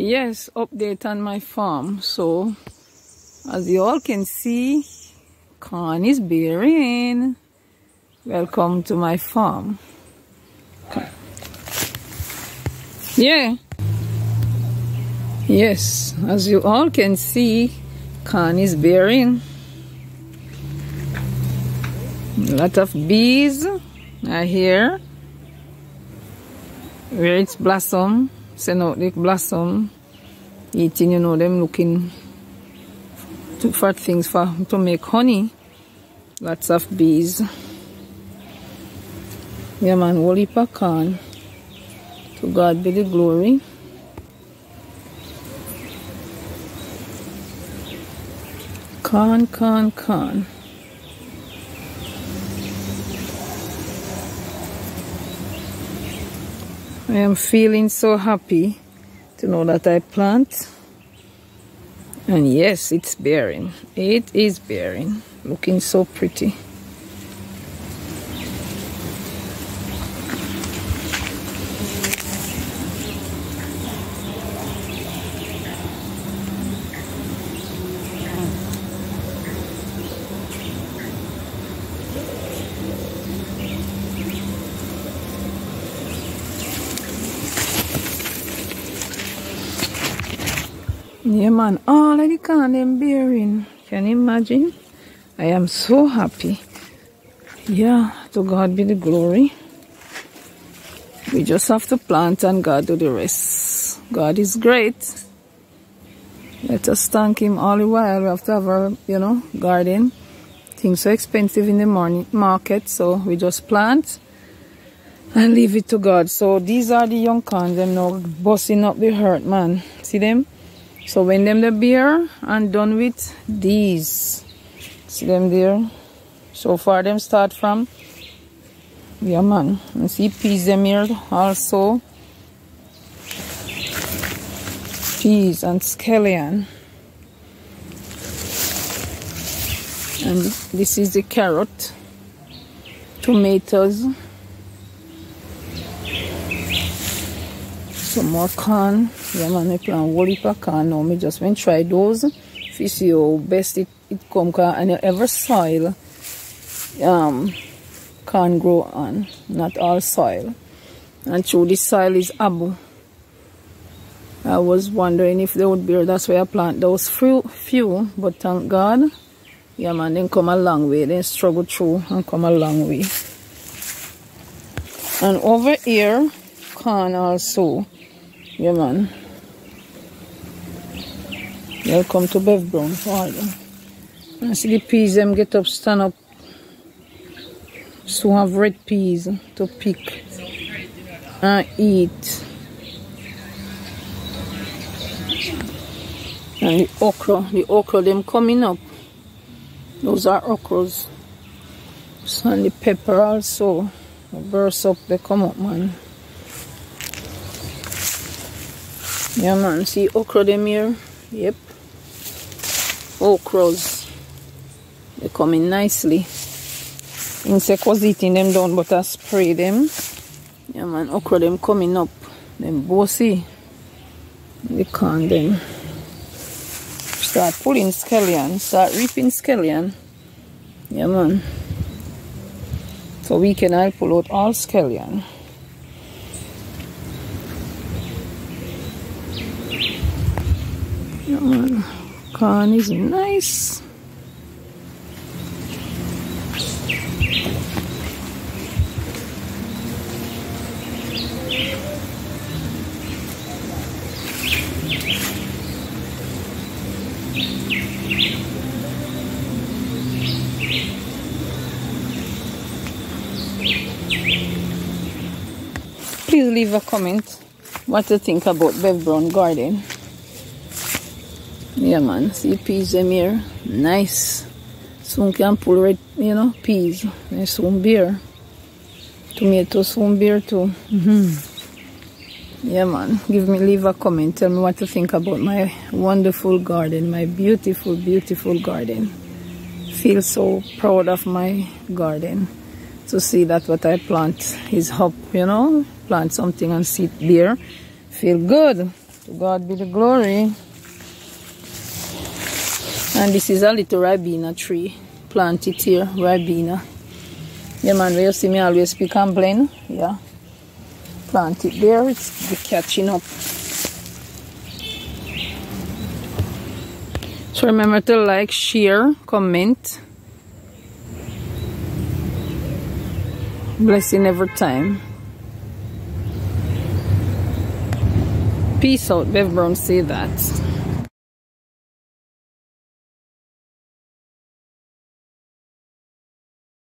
yes update on my farm. So as you all can see corn is bearing. Welcome to my farm. Yeah. Yes as you all can see corn is bearing. A lot of bees are here. Where it's blossom send out the blossom eating you know them looking to, for things for to make honey. Lots of bees. Yeah man holy pecan to god be the glory. Con con con I am feeling so happy to know that I plant. And yes it's bearing. It is bearing. Looking so pretty Yeah, man. Oh, all of the corn them bearing. Can you imagine? I am so happy. Yeah, to God be the glory. We just have to plant and God do the rest. God is great. Let us thank Him all the while. We have to have our, you know, garden. Things so expensive in the morning market, so we just plant and leave it to God. So these are the young corn. Them now busting up the hurt, man. See them? So when them the beer and done with these. See them there? So far them start from yeah man. And see peas them here also. Peas and scallion. And this is the carrot. Tomatoes. Some more corn. Yeah man I plant whole heap of corn now. Me just went try those. If you see how best it, it come and ever soil um can grow on not all soil. And through this soil is abu. I was wondering if they would bear that's why I plant those few few but thank God yeah man then come a long way. Then struggle through and come a long way. And over here corn also yeah, man. Welcome to Bev Brown Garden. I see the peas them get up, stand up. So have red peas to pick and eat. And the okra, the okra them coming up. Those are okras. And the pepper also burst up, they come up, man. Yeah man, see okra them here? Yep. Okras. They coming nicely. Insect was eating them down but I spray them. Yeah man, okra them coming up. Them bossy. They can't them. Start pulling scallion. Start reaping scallion. Yeah man. So we can I pull out all scallion. Come Corn is nice. Please leave a comment what you think about Bev Brown Garden yeah man. See peas them here. Nice. Soon can pull red you know peas. And soon beer tomato soon beer too. Mm -hmm. yeah man. Give me leave a comment. Tell me what you think about my wonderful garden my beautiful beautiful garden. Feel so proud of my garden. To see that what I plant is up you know. Plant something and see it there. Feel good. To God be the glory. And this is a little Ribena tree. Planted here, Ribena. Yeah man, where you see me always speak and blend. Yeah. Plant it there. It's catching up. So remember to like, share, comment. Blessing every time. Peace out, Bev Brown say that.